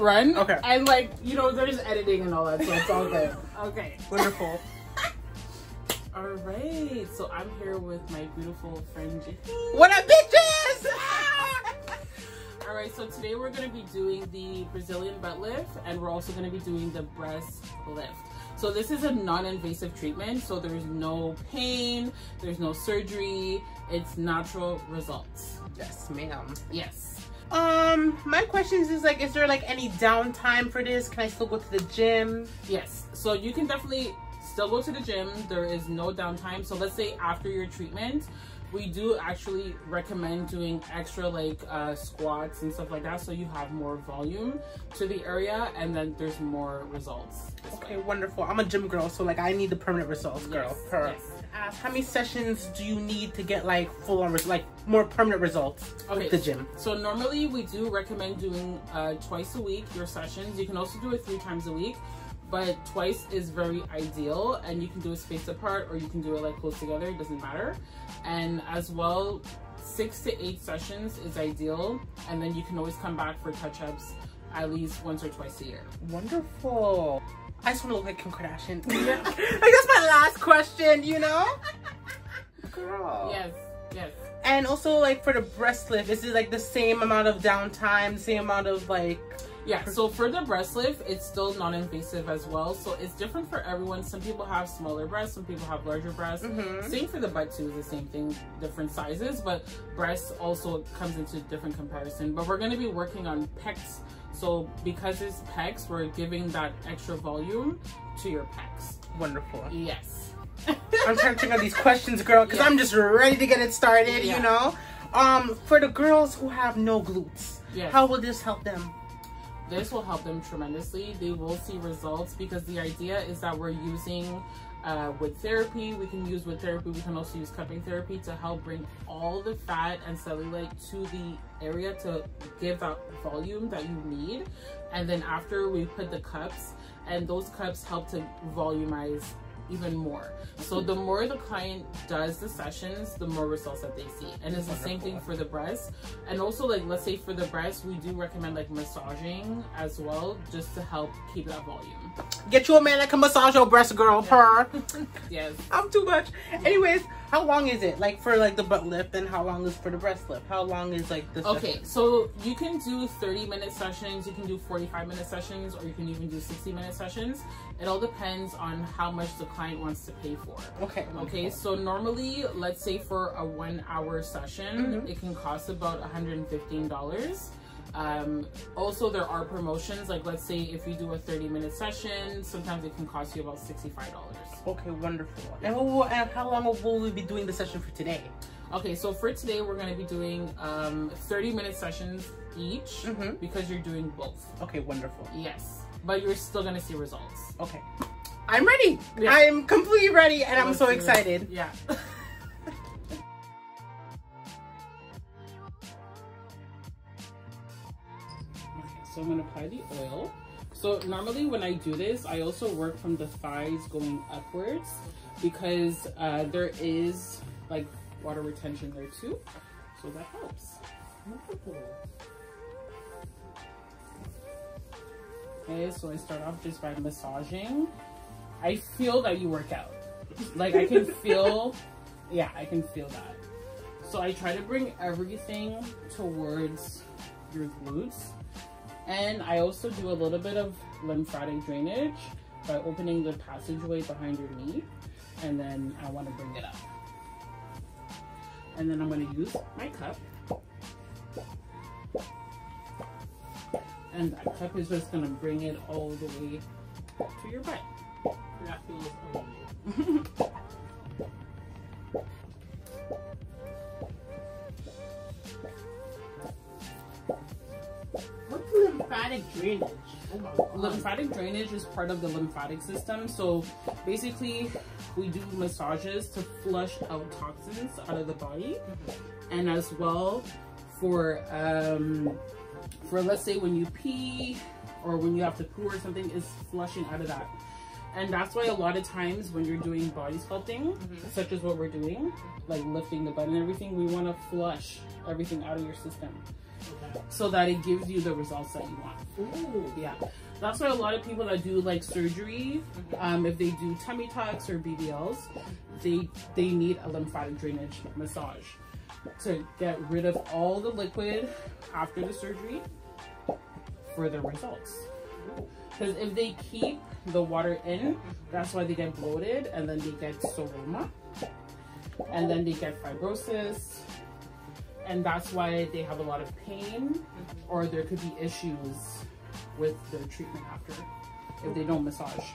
Run. Okay. And like, you know, there's editing and all that, so it's all good. Okay. Wonderful. All right. So I'm here with my beautiful friend What up, bitches? All right. So today we're gonna be doing the Brazilian butt lift, and we're also gonna be doing the breast lift. So this is a non-invasive treatment. So there's no pain. There's no surgery. It's natural results. yes, ma'am. Yes. Um, my questions is like, is there like any downtime for this? Can I still go to the gym? Yes. So you can definitely still go to the gym. There is no downtime. So let's say after your treatment, we do actually recommend doing extra like uh, squats and stuff like that so you have more volume to the area and then there's more results. Okay, way. wonderful. I'm a gym girl, so like I need the permanent results, girl. Yes, Per. yes. Ask, how many sessions do you need to get like full on, like more permanent results Okay. with the gym? So normally we do recommend doing uh, twice a week your sessions. You can also do it three times a week, but twice is very ideal, and you can do it spaced apart or you can do it like close together. It doesn't matter. And as well, six to eight sessions is ideal, and then you can always come back for touch-ups at least once or twice a year. Wonderful. I just want to look like Kim Kardashian. like that's my last question, you know? Girl. Yes, yes. And also like for the breast lift, this is it like the same amount of downtime, same amount of like Yeah, so for the breast lift, it's still non-invasive as well. So it's different for everyone. Some people have smaller breasts, some people have larger breasts. Mhm. Same for the butt too, the same thing, different sizes, but breasts also comes into different comparison. But we're gonna be working on pecs. So because it's pecs, we're giving that extra volume to your pecs. wonderful? Yes. I'm trying to think of these questions, girl, because Yeah. I'm just ready to get it started, Yeah. you know? Um, for the girls who have no glutes, Yes. how will this help them? This will help them tremendously. They will see results because the idea is that we're using uh, wood therapy. We can use wood therapy. We can also use cupping therapy to help bring all the fat and cellulite to the area to give that volume that you need. And then after we put the cups, and those cups help to volumize even more. So the more the client does the sessions, the more results that they see. And it's the same thing for the breast. And also like let's say for the breast, we do recommend like massaging as well, just to help keep that volume. Get you a man that can massage your breast, girl, per. Yes. I'm too much. Anyways, how long is it? Like for like the butt lift, and how long is for the breast lift? How long is like the Okay, so you can do 30 minute sessions, you can do 45 minute sessions, or you can even do 60 minute sessions. It all depends on how much the client wants to pay for. Okay. Okay, so normally, let's say for a one hour session, Mhm. it can cost about $115. Um, also, there are promotions, like let's say if you do a 30 minute session, sometimes it can cost you about $65. Okay, wonderful. And, will- and how long will we be doing the session for today? Okay, so for today, we're going to be doing um, 30 minute sessions each Mhm. because you're doing both. Okay, wonderful. Yes, but you're still going to see results. Okay. I'm ready. Yeah. I'm completely ready, and I'm so do this. excited. Yeah. so I'm gonna apply the oil. So normally when I do this, I also work from the thighs going upwards because uh, there is like water retention there too. So that helps. Okay, so I start off just by massaging. I feel that you work out. Like I can feel, yeah, I can feel that. So I try to bring everything towards your glutes. And I also do a little bit of lymphatic drainage by opening the passageway behind your knee. And then I want to bring it up. And then I'm going to use my cup. And that cup is just going to bring it all the way to your butt. That feels amazing. What's lymphatic drainage? Oh lymphatic drainage is part of the lymphatic system. So basically, we do massages to flush out toxins out of the body, and as well for um, for let's say when you pee or when you have to poo or something, is flushing out of that. And that's why a lot of times when you're doing body sculpting, Mhm. such as what we're doing, like lifting the butt and everything, we want to flush everything out of your system Okay. so that it gives you the results that you want. Ooh. Yeah. That's why a lot of people that do like surgery, um, if they do tummy tucks or BBLs, they they need a lymphatic drainage massage to get rid of all the liquid after the surgery for the results. Because if they keep the water in, that's why they get bloated and then they get seroma and then they get fibrosis and that's why they have a lot of pain or there could be issues with their treatment after if they don't massage.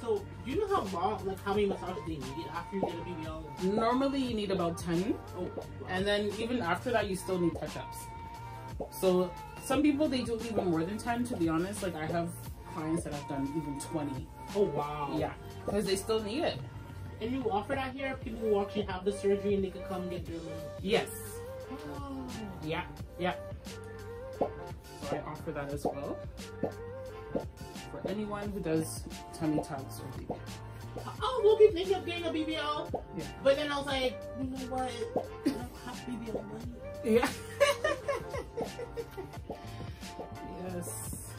So, do you know how long, like how many massages they need after you get a BBL? Normally you need about 10 Oh, wow. and then even after that you still need touch-ups. So some people they do even more than 10 to be honest. Like I have clients that have done even 20. oh wow. Yeah, because they still need it. And you offer that here? People who actually have the surgery and they could come get their. Yes. Oh. Yeah, yeah. So I offer that as well for anyone who does tummy tucks or BBL. I was looking thinking of getting a BBL, Yeah. but then I was like, you know what? I don't have BBL money. Yeah. yes.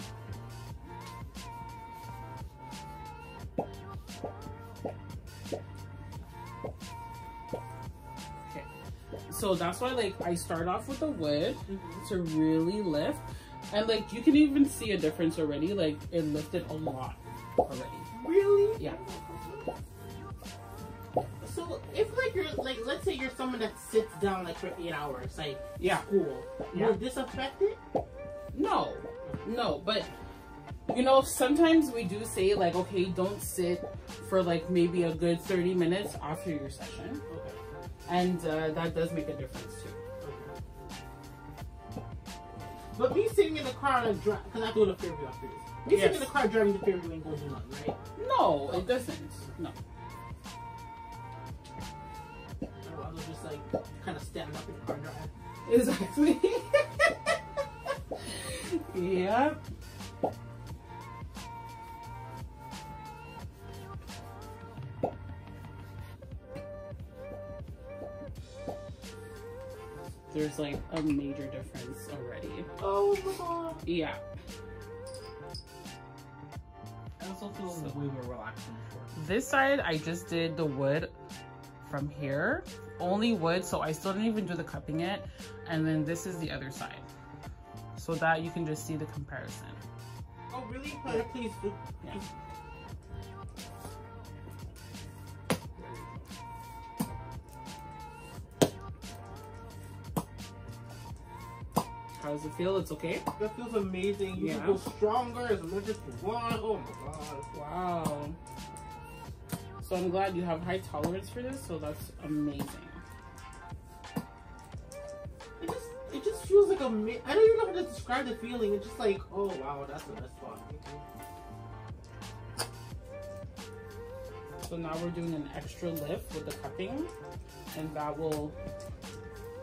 Okay. So that's why like I start off with the wood mm-hmm. to really lift. And like you can even see a difference already. Like it lifted a lot already. Really? Yeah. You're like let's say you're someone that sits down like for eight hours, like Yeah. school, Yeah. will this affect it? No, no, but you know, sometimes we do say like, okay, don't sit for like maybe a good 30 minutes after your session. Okay. And uh, that does make a difference too. But me sitting in the car because I to go to Fairview after this. Me sitting in the car driving to Fairview ain't gonna do nothing, right? No, it doesn't. No. Or I'll just like kind of stand up in the car and drive. Exactly. yeah. There's like a major difference already. Oh my god. Yeah. I also feel So- way more relaxing before. This side, I just did the wood from here. Only wood, so I still didn't even do the cupping yet. And then this is the other side. So that you can just see the comparison. Oh really? Uh, please do. Yeah. How does it feel? It's okay? That feels amazing. You Yeah. can go stronger as much as you want. Oh my god. Wow. So I'm glad you have high tolerance for this, so that's amazing. It just it just feels like a, I don't even know how to describe the feeling. It's just like, oh wow, that's the best spot. So now we're doing an extra lift with the cupping, and that will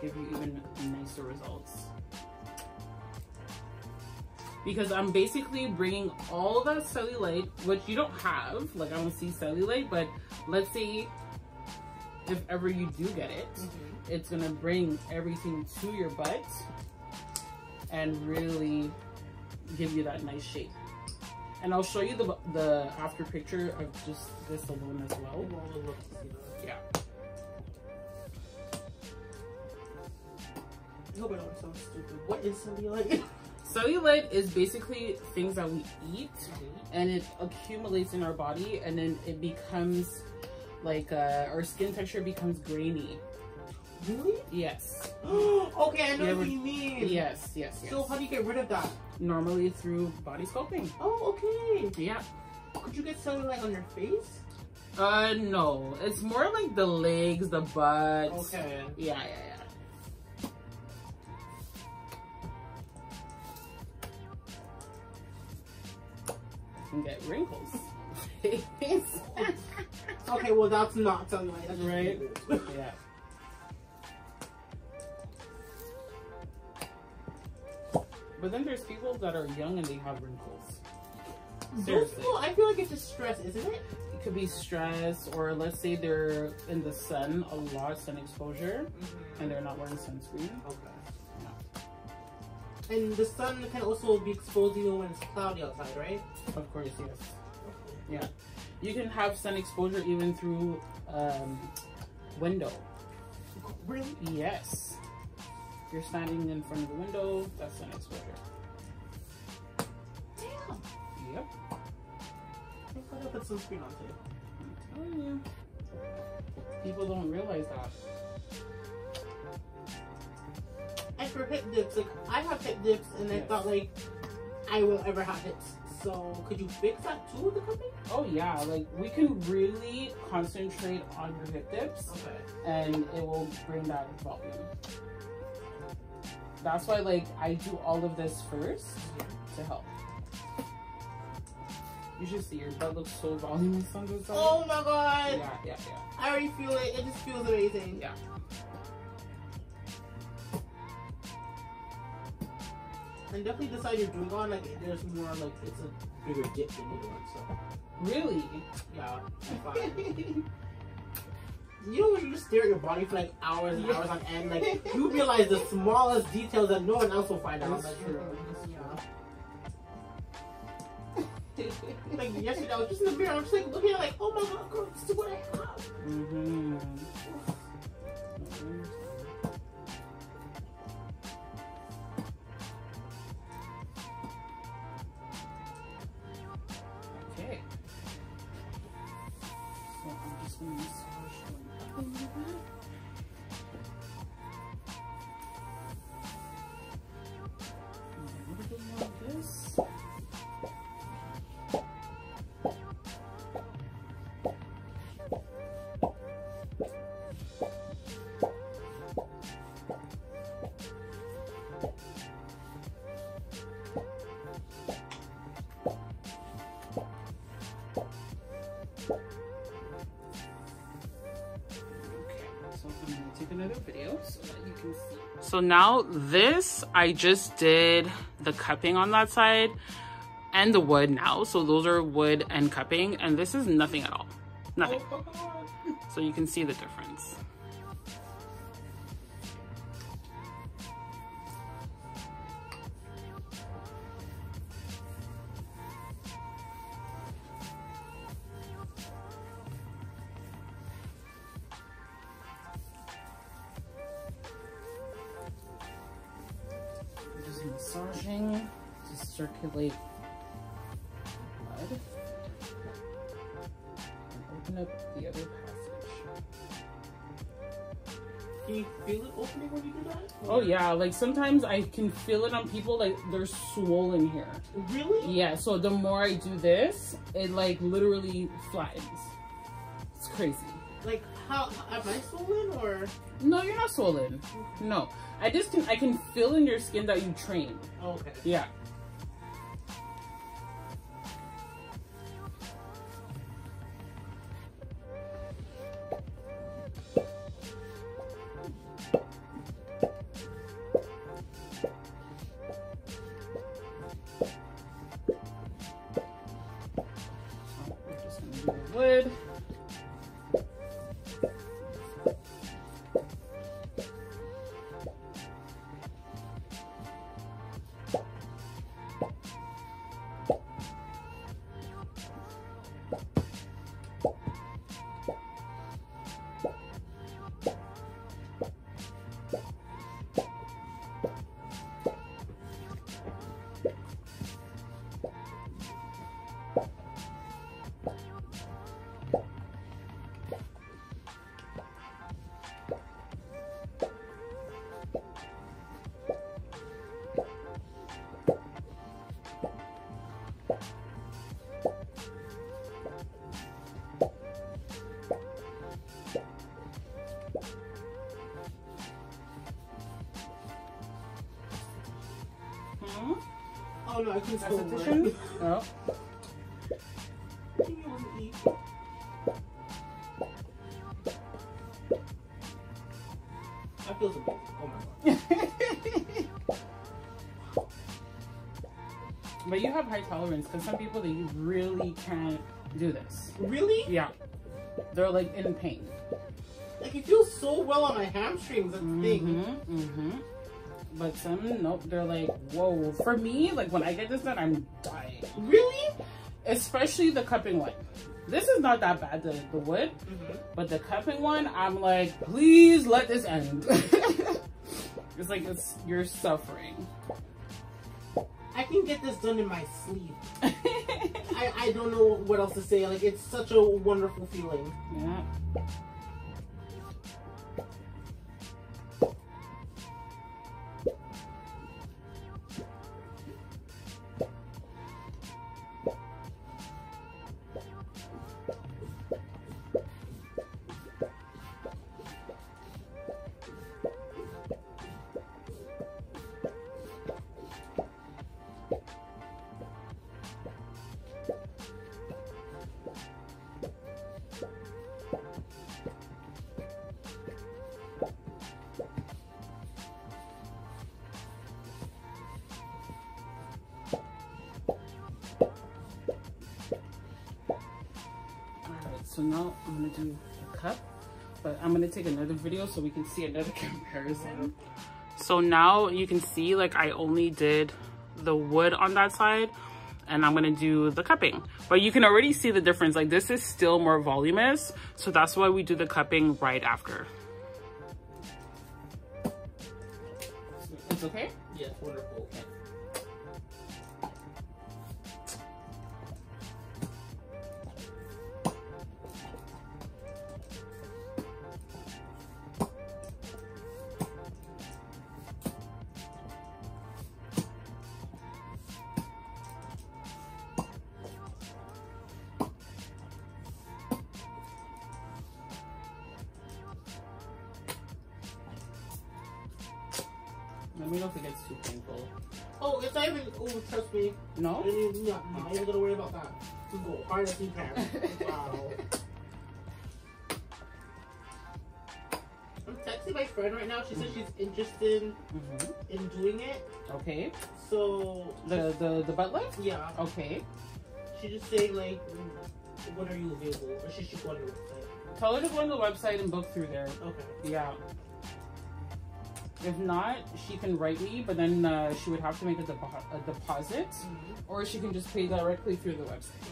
give you even nicer results. Because I'm basically bringing all that cellulite, which you don't have, like I don't see cellulite, but let's say if ever you do get it, mm-hmm. it's gonna bring everything to your butt and really give you that nice shape. And I'll show you the the after picture of just this alone as well. I would love to see that. Yeah. I hope I don't sound stupid. What is cellulite? Cellulite is basically things that we eat and it accumulates in our body and then it becomes like uh, our skin texture becomes grainy. really? Yes. okay, I know ever- what you mean. Yes, yes, yes. So how do you get rid of that? Normally through body sculpting. Oh, okay. Yeah. Could you get cellulite on your face? Uh, no. It's more like the legs, the butt. Okay. Yeah, yeah, yeah. Can get wrinkles. Okay, well that's not cellulite. That's Right. yeah. But then there's people that are young and they have wrinkles. Seriously. people, I feel like it's just stress, isn't it? It could be stress, or let's say they're in the sun a lot, sun exposure, mm-hmm. and they're not wearing sunscreen. Okay. And the sun can also be exposed even when it's cloudy outside, right? Of course, yes. Yeah. You can have sun exposure even through um, window. Really? Yes. You're standing in front of the window, that's sun exposure. Damn. Yep. I gotta put sunscreen on today. I'm telling you. People don't realize that. And for hip dips, like I have hip dips, and I thought like I will ever have hips. So could you fix that too with the cupping? Oh yeah, like we can really concentrate on your hip dips Okay. and it will bring that volume. That's why like I do all of this first to help. You should see your butt looks so voluminous on this side. Oh my god! Yeah, yeah, yeah. I already feel it. It just feels amazing. Yeah. And definitely the side you're doing on, like there's more like it's a bigger dip than the other one. So Really? yeah, You know when you just stare at your body for like hours and hours on end, like you realize the smallest details that no one else will find out. That's Like, true. yeah. Like yesterday, I was just in the mirror. I was just like looking at like, oh my god, girl, this is what I have. Mm-hmm. Okay. So now this, I just did the cupping on that side and the wood now. So those are wood and cupping and this is nothing at all. Nothing. Oh. So you can see the difference. Massaging to circulate blood and open up the other passage. Can you feel it opening when you do that? Oh yeah, like sometimes I can feel it on people like they're swollen here. Really? Yeah, so the more I do this, it like literally flattens. It's crazy. Like how am I swollen or? No, you're not swollen. No, I just can I can feel in your skin that you trained. Oh, okay. Yeah. No, I can still work. Oh. Can you want to eat? That feels amazing. Oh my god. But you have high tolerance because some people they really can't do this. Really? Yeah. They're like in pain. Like it feels so well on my hamstrings. That's the thing. Mm-hmm. But some nope, they're like, whoa. For me, like when I get this done, I'm dying. Really? Especially the cupping one. This is not that bad, the, the wood, Mm-hmm. but the cupping one, I'm like, please let this end. it's like it's you're suffering. I can get this done in my sleep. I, I don't know what else to say. Like it's such a wonderful feeling. yeah. Take another video so we can see another comparison. So now you can see like I only did the wood on that side and I'm gonna do the cupping. But you can already see the difference. Like this is still more voluminous. So that's why we do the cupping right after. It's okay? Yes, Just go hard as wow. I'm texting my friend right now. She said she's interested hmm in doing it. Okay. So The the the butt lift? yeah, Okay. she just saying like, when are you available? Or she should go on your website. Tell her to go on the website and book through there. Okay. Yeah. If not, she can write me, but then uh, she would have to make a, depo- a deposit, or she can just pay directly through the website. She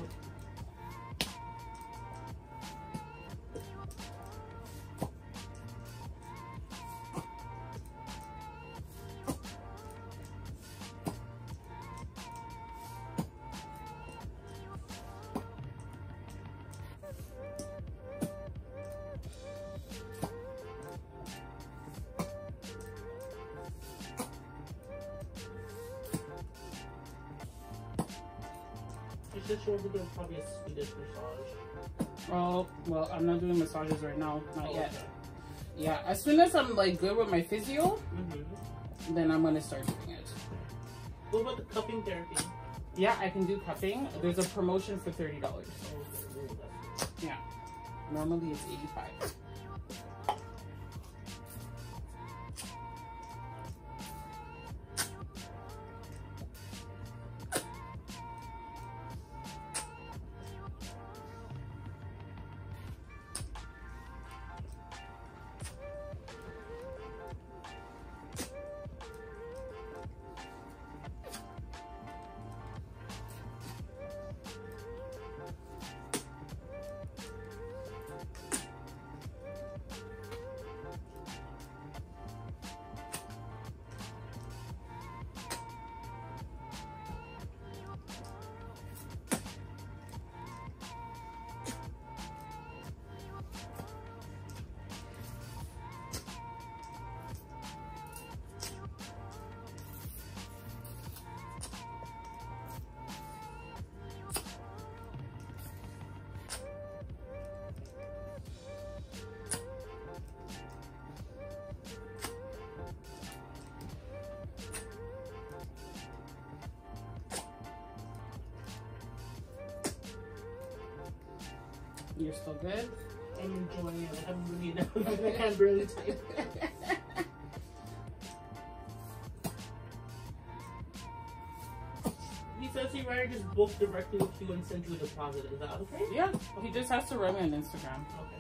as soon as I'm like good with my physio, Mhm. then I'm gonna start doing it. What about the cupping therapy? Yeah, I can do cupping. There's a promotion for thirty dollars. Oh, okay. Ooh, that's- Yeah, normally it's eighty-five. You're still good. I'm enjoying it. I'm really I can't barely type. He says he rather just book directly with you and sent you a deposit? Is that okay? Yeah, he just has to write me on Instagram. Okay.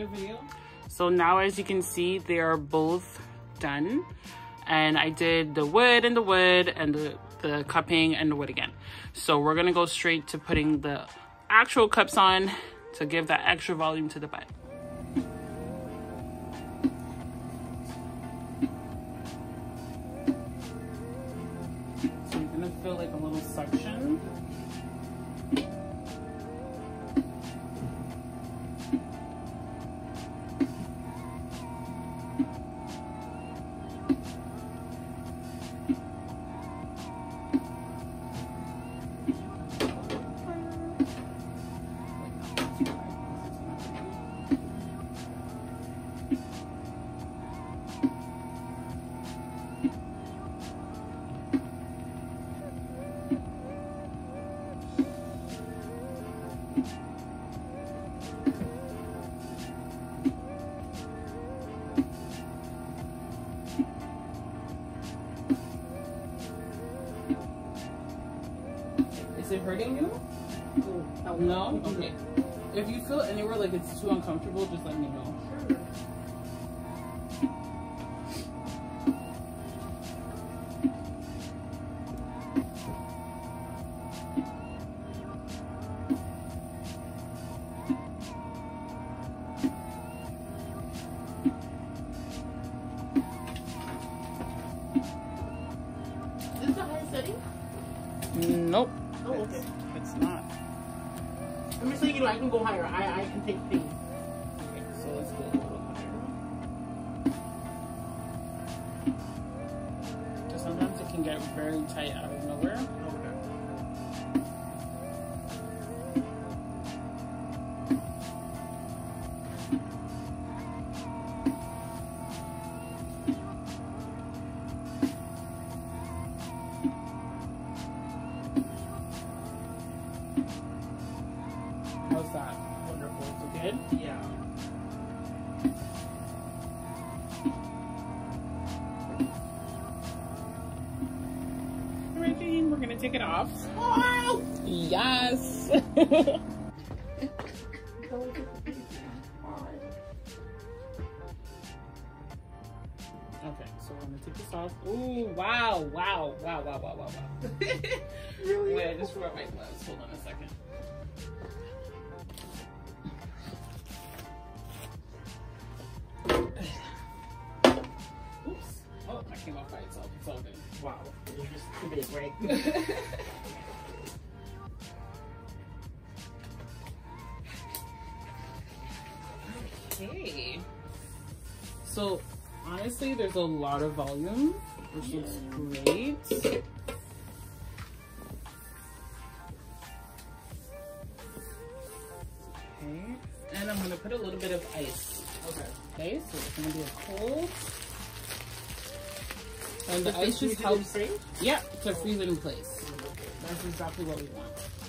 Another video. So now as you can see, they are both done. And I did the wood and the wood and the, the cupping and the wood again. So we're gonna go straight to putting the actual cups on to give that extra volume to the butt. Like it's too uncomfortable, just let me know. Is this the setting? Nope. Oh, okay. It's not. I'm just saying, you know, I can go higher. I, I can take pain. Okay, so let's go a little higher. Because sometimes it can get very tight out of nowhere. Okay, so we're gonna take this off. Ooh, wow, wow, wow, wow, wow, wow, wow. really? Wait, I just forgot my gloves. Hold on a second. Oops. Oh, that came off by itself. It's all good. Wow. It's just too big, right? There's a lot of volume, which looks great. Okay. And I'm gonna put a little bit of ice. okay. Okay, so it's gonna be a cold And the ice just Freeze it in helps. Yeah, to freeze it in place. That's exactly what we want.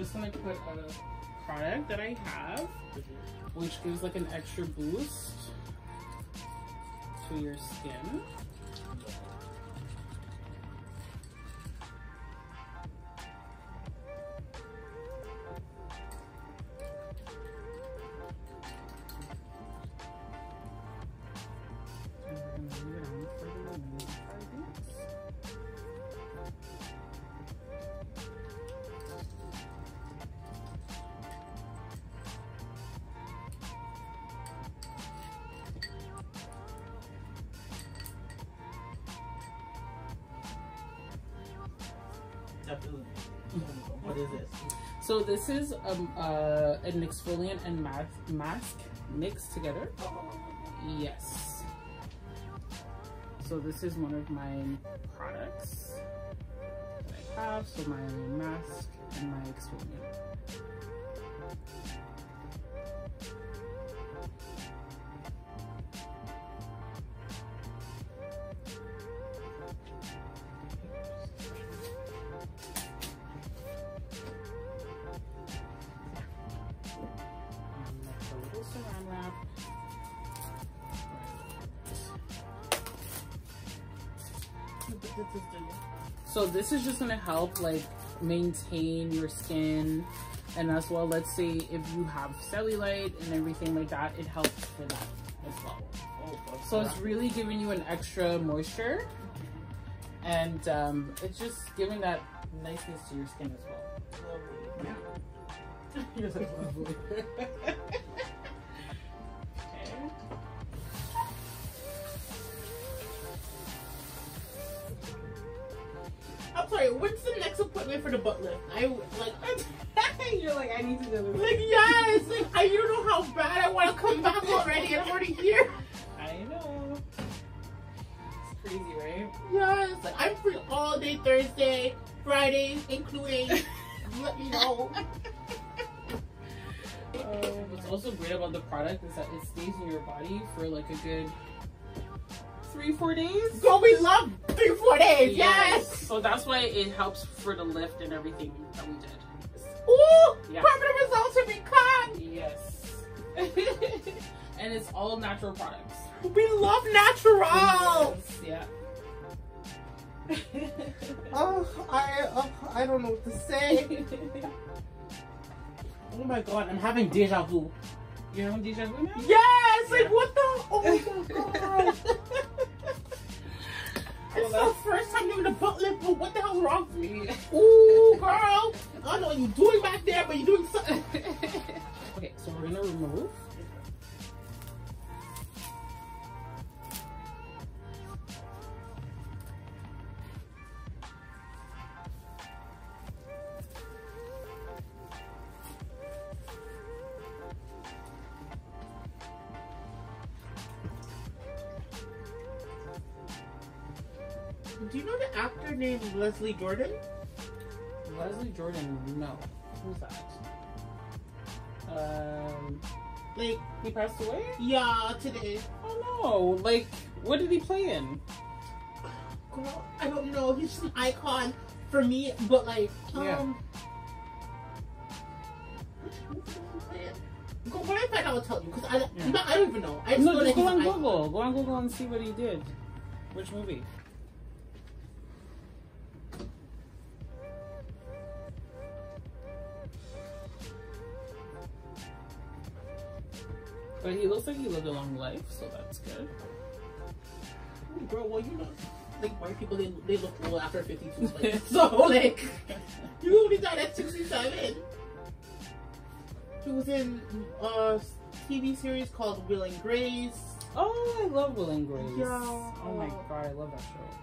Just gonna put a product that I have, which gives like an extra boost to your skin. This is um, uh, an exfoliant and mask mixed together. Yes. So this is one of my products that I have. So my mask and my exfoliant. So this is just gonna help like maintain your skin and as well let's say if you have cellulite and everything like that it helps for that as well. Oh, So it's really giving you an extra moisture and um, it's just giving that niceness to your skin as well. Yeah. You're so lovely. next for the butt lift? I like. You're like, I need to do Like yes, like I you don't know how bad I want to come back already, and I'm already here. I know. It's crazy, right? Yes, like I'm free all day Thursday, Friday, including. let me know. Um, what's also great about the product is that it stays in your body for like a good three, four days. Girl, we love three, four days. Yes. So that's why it helps for the lift and everything that we did. Ooh, Yeah. permanent results have been caught. Yes. and it's all natural products. We love natural. Yes, Yeah. Oh, I, uh, I don't know what to say. oh my god, I'm having deja vu. You're having deja vu now? Yes, like what the? Oh my god. it's the first time doing a butt lift, but what the hell's wrong with me? Ooh, girl. I don't know what you're doing back there, but you're doing Leslie Jordan? Leslie Jordan, no. Who's that? Um, Like, he passed away? yeah, today. Oh no! Like, what did he play in? Girl, I don't know. He's just an icon for me, but like, Yeah. um. which movie did he play in? Go, when I find out, I'll tell you. Because I, Yeah. no, I don't even know. I just No, know just go on an icon. Google. Go on Google and see what he did. Which movie? But he looks like he lived a long life, so that's good. Bro, well, you know, like white people, they, they look old after 52. Like, so, like, you only died at 67. He was in uh, a TV series called Will and Grace. Oh, I love Will and Grace. Yeah. Oh my god, I love that show.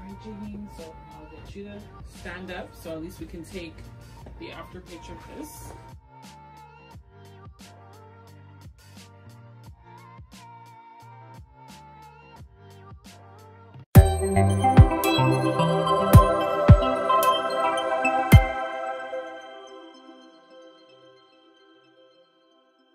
Alright, Janine, so I'll get you to stand up so at least we can take the after picture of this.